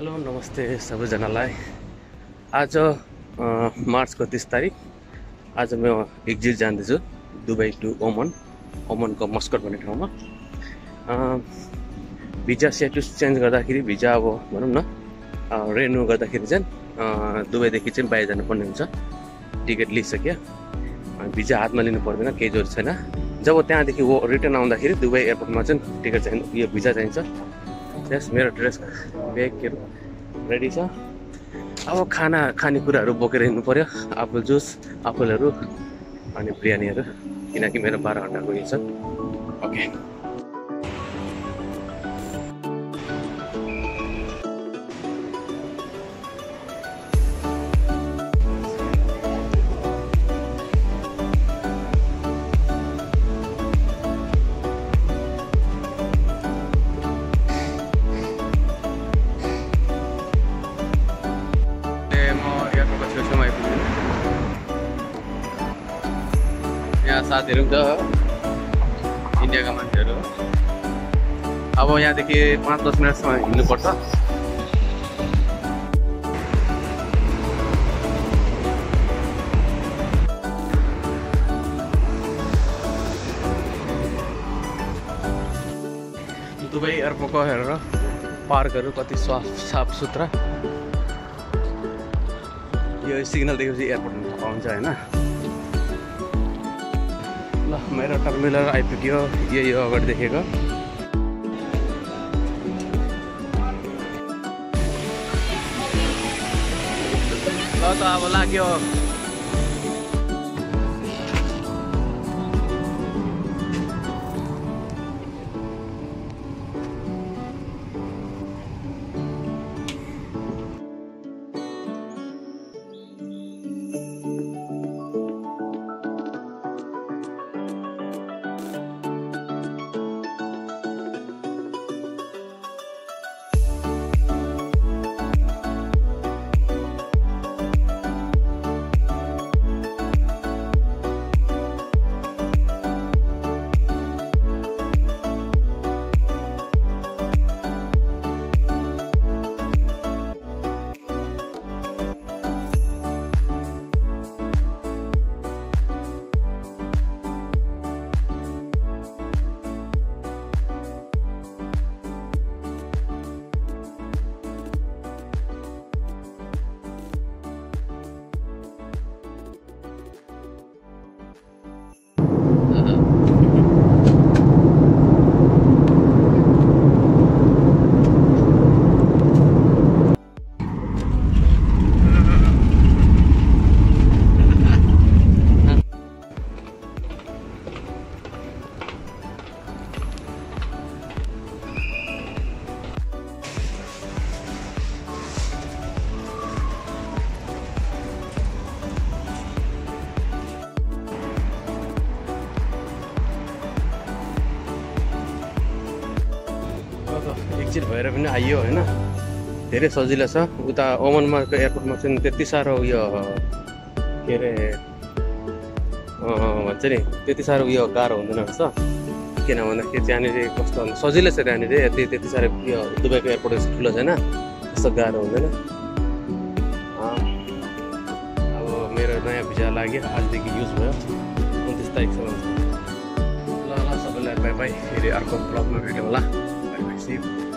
Hello नमस्ते सबैजनालाई। आज मार्चको तिस तारिक। आज म एक्जिट जाँदैछु दुबई टु ओमन। ओमनको मस्कट भन्ने ठाउँमा। भिजा स्ट्याटस चेन्ज गर्दाखेरि भिजा अब भनौँ न रेन्यु गर्दाखेरि चाहिँ दुबईदेखि चाहिँ बाहिर जानुपर्ने हुन्छ। टिकट लिइसक्यो। भिजा हातमा लिनु पर्दैन केही जरुरी छैन। जब त्यहाँदेखि रिटर्न आउँदाखेरि दुबई एयरपोर्टमा चाहिँ टिकट चाहिन्छ यो भिजा चाहिन्छ। यस मेरो ड्रेस ब्यागहरू रेडी छ? अब खाना खानेकुराहरू बोकेर हिँड्नु पऱ्यो आप्पल जुस आप्पलहरू अनि बिरयानीहरू। किनकि मेरो बाह्र घन्टाको यो छ। ओके यहाँ साथीहरू पनि छ। इन्डियाका मान्छेहरू। अब यहाँदेखि पाँच दस मिनटसम्म हिँड्नुपर्छ। दुबई एयरपोर्टको हेरेर पार्कहरू कति साफ साफ सुथरा यो सिग्नल देखेपछि एयरपोर्ट पाउँछ होइन? ल मेरो टर्मिनल आइपुग्यो यो यो अगाडि देखेको। ल त अब लाग्यो। एक्जिट भएर पनि आइयो होइन। धेरै सजिलो छ। उता ओमनमा एयरपोर्टमा चाहिँ त्यति साह्रो उयो के अरे भन्छ नि त्यति साह्रो उयो गाह्रो हुँदैन रहेछ। किन भन्दाखेरि त्यहाँनिर कस्तो सजिलै छ त्यहाँनिर। यति त्यति साह्रो उयो दुबईको एयरपोर्ट जस्तो ठुलो छैन। त्यस्तो गाह्रो हुँदैन। अब मेरो नयाँ भिजा लाग्यो। आजदेखि युज भयो। उन्तिस तारिकसम्म ल ल सबैलाई बाई बाई फेरि अर्को ब्लगमा भेटौँ होला बाई बाई सी